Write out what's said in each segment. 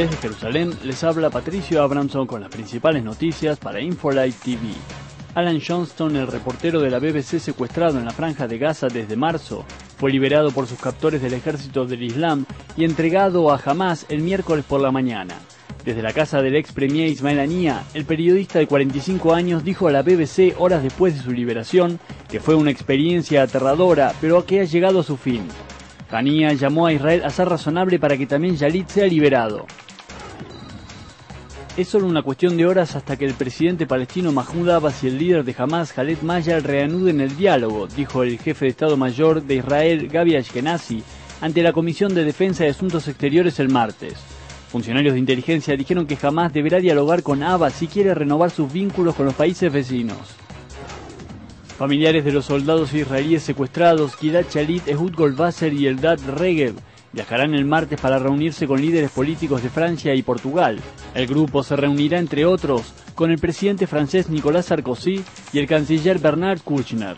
Desde Jerusalén les habla Patricio Abramson con las principales noticias para Infolight TV. Alan Johnston, el reportero de la BBC secuestrado en la franja de Gaza desde marzo, fue liberado por sus captores del ejército del Islam y entregado a Hamas el miércoles por la mañana. Desde la casa del ex premier Ismael Ania, el periodista de 45 años dijo a la BBC horas después de su liberación que fue una experiencia aterradora, pero que ha llegado a su fin. Hania llamó a Israel a ser razonable para que también Yalit sea liberado. Es solo una cuestión de horas hasta que el presidente palestino Mahmoud Abbas y el líder de Hamas, Khaled Mayar, reanuden el diálogo, dijo el jefe de Estado Mayor de Israel, Gabi Ashkenazi, ante la Comisión de Defensa de Asuntos Exteriores el martes. Funcionarios de inteligencia dijeron que jamás deberá dialogar con Abbas si quiere renovar sus vínculos con los países vecinos. Familiares de los soldados israelíes secuestrados, Gilad Shalit, Ehud Goldwasser y Eldad Regev, viajarán el martes para reunirse con líderes políticos de Francia y Portugal. El grupo se reunirá, entre otros, con el presidente francés Nicolas Sarkozy y el canciller Bernard Kouchner.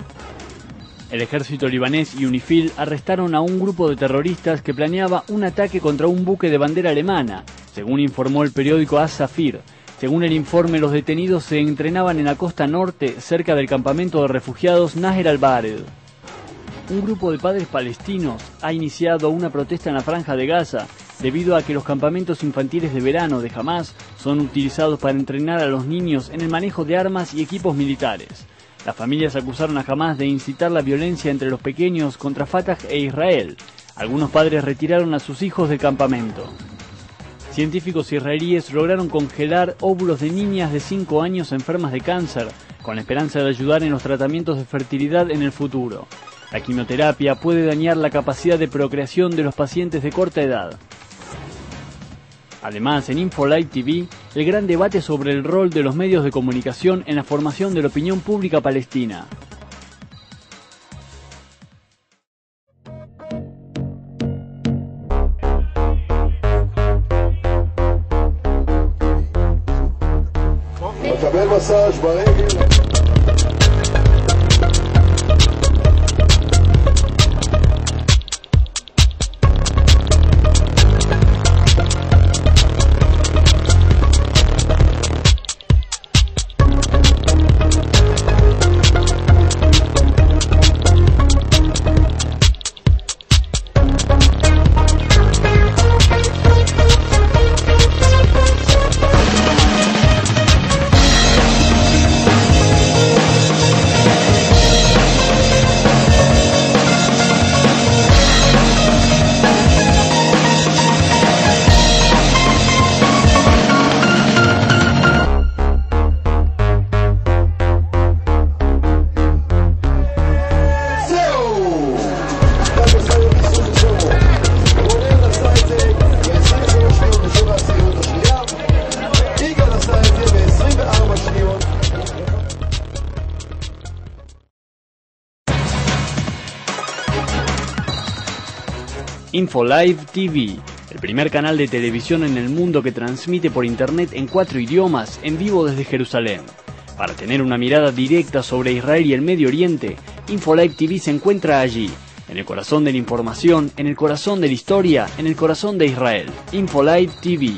El ejército libanés y UNIFIL arrestaron a un grupo de terroristas que planeaba un ataque contra un buque de bandera alemana, según informó el periódico As-Safir. Según el informe, los detenidos se entrenaban en la costa norte, cerca del campamento de refugiados Naher al-Bared. Un grupo de padres palestinos ha iniciado una protesta en la franja de Gaza debido a que los campamentos infantiles de verano de Hamas son utilizados para entrenar a los niños en el manejo de armas y equipos militares. Las familias acusaron a Hamas de incitar la violencia entre los pequeños contra Fatah e Israel. Algunos padres retiraron a sus hijos del campamento. Científicos israelíes lograron congelar óvulos de niñas de 5 años enfermas de cáncer, con la esperanza de ayudar en los tratamientos de fertilidad en el futuro. La quimioterapia puede dañar la capacidad de procreación de los pacientes de corta edad. Además, en InfoLive TV, el gran debate sobre el rol de los medios de comunicación en la formación de la opinión pública palestina. InfoLive TV, el primer canal de televisión en el mundo que transmite por internet en cuatro idiomas en vivo desde Jerusalén. Para tener una mirada directa sobre Israel y el Medio Oriente, InfoLive TV se encuentra allí, en el corazón de la información, en el corazón de la historia, en el corazón de Israel. InfoLive TV.